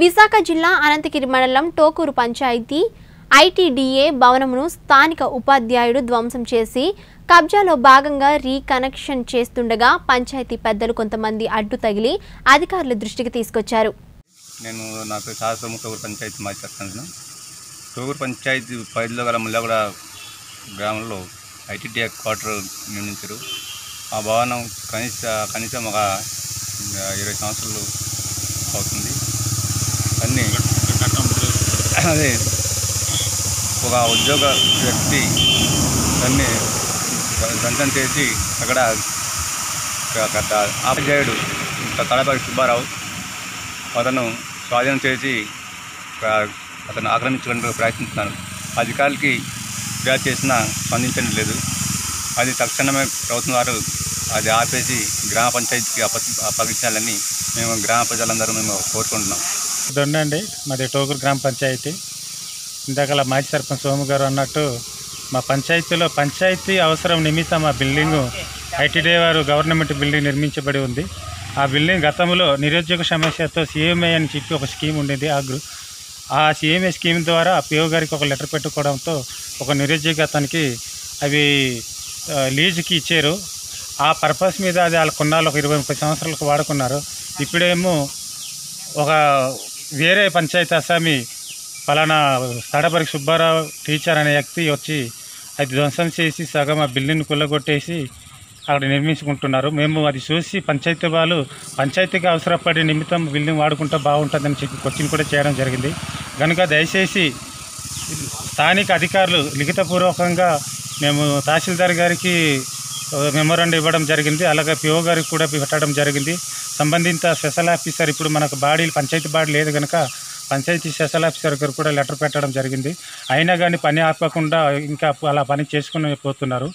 విశాఖ జిల్లా అనంతగిరి మండలం టోకూరు పంచాయతీ ఐటీడీఏ భవనమును స్థానిక ఉపాధ్యాయుడు ధ్వంసం చేసి కబ్జాలో భాగంగా రీకనెక్షన్ చేస్తుండగా పంచాయతీ పెద్దలు కొంతమంది అడ్డు తగిలి అధికారుల దృష్టికి తీసుకొచ్చారు. నేను నా పేరు టోగూరు పంచాయతీ మాజీ సర్పంచ్ను. టోగూరు పంచాయతీ పరిధిలో గల ముల్లగూడ గ్రామంలో ఐటీడీఏ క్వార్టర్ నిర్మించారు. ఆ భవనం కనీస కనీసం ఒక ఇరవై సంవత్సరాలు అవుతుంది. అదే. ఒక ఉద్యోగ వ్యక్తి దాన్ని దంతం చేసి అక్కడ ఆపజాయుడు. కడపటి సుబ్బారావు అతను స్వాధీనం చేసి అతను ఆక్రమించడానికి ప్రయత్నిస్తున్నాను అధికారులకి ఫిర్యాదు చేసినా స్పందించడం లేదు. అది తక్షణమే ప్రభుత్వం వారు అది ఆపేసి గ్రామ పంచాయతీకి అప్ప అప్పగించాలని మేము గ్రామ ప్రజలందరూ మేము కోరుకుంటున్నాం. దొండండి మాది టోకూరు గ్రామ పంచాయతీ. ఇందాకలా మాజీ సర్పంచ్ సోము గారు అన్నట్టు మా పంచాయతీలో పంచాయతీ అవసరం నిమిత్తం ఆ బిల్డింగు ఐటీడీ వారు గవర్నమెంట్ బిల్డింగ్ నిర్మించబడి ఉంది. ఆ బిల్డింగ్ గతంలో నిరుద్యోగ సమస్యతో సీఎంఏ అని చెప్పి ఒక స్కీమ్ ఉండేది ఆ గ్రూ ఆ సీఎంఏ స్కీమ్ ద్వారా పిఓ గారికి ఒక లెటర్ పెట్టుకోవడంతో ఒక నిరుద్యోగ అతనికి అవి లీజుకి ఇచ్చారు. ఆ పర్పస్ మీద అది వాళ్ళ కొన్నాళ్ళు ఒక ఇరవై ముప్పై సంవత్సరాలకు వాడుకున్నారు. ఇప్పుడేమో ఒక వేరే పంచాయతీ అసామి ఫలానా తడపరికి సుబ్బారావు టీచర్ అనే వ్యక్తి వచ్చి అది ధ్వంసం చేసి సగం ఆ బిల్డింగ్ కుల్లగొట్టేసి అక్కడ నిర్మించుకుంటున్నారు. మేము అది చూసి పంచాయతీ వాళ్ళు పంచాయతీకి అవసరపడే నిమిత్తం బిల్డింగ్ వాడుకుంటే బాగుంటుందని చెప్పి క్వశ్చన్ కూడా చేయడం జరిగింది. కనుక దయచేసి స్థానిక అధికారులు లిఖితపూర్వకంగా మేము తహసీల్దార్ గారికి మెమోరాండం ఇవ్వడం జరిగింది. అలాగే పిఓ గారికి కూడా పెట్టడం జరిగింది. సంబంధిత స్పెషల్ ఆఫీసర్ ఇప్పుడు మనకు బాడీ పంచాయతీ బాడీ లేదు కనుక పంచాయతీ స్పెషల్ ఆఫీసర్ గారు కూడా లెటర్ పెట్టడం జరిగింది. అయినా కానీ పని ఆపకుండా ఇంకా అలా పని చేసుకుని పోతున్నారు.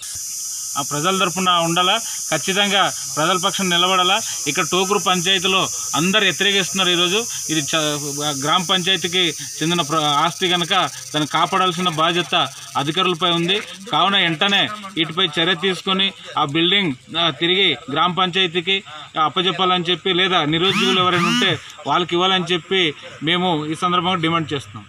ప్రజల తరపున ఉండాలా? ఖచ్చితంగా ప్రజల పక్షం నిలబడాలా? ఇక్కడ టోకూరు పంచాయతీలో అందరు వ్యతిరేకిస్తున్నారు ఈరోజు. ఇది చ- గ్రామ పంచాయతీకి చెందిన ప్ర- ఆస్తి కనుక దాన్ని కాపాడాల్సిన బాధ్యత అధికారులపై ఉంది. కావున వెంటనే వీటిపై చర్య తీసుకొని ఆ బిల్డింగ్ తిరిగి గ్రామ పంచాయతీకి అప్పచెప్పాలని చెప్పి లేదా నిరుద్యోగులు ఎవరైనా ఉంటే వాళ్ళకి ఇవ్వాలని చెప్పి మేము ఈ సందర్భంగా డిమాండ్ చేస్తున్నాం.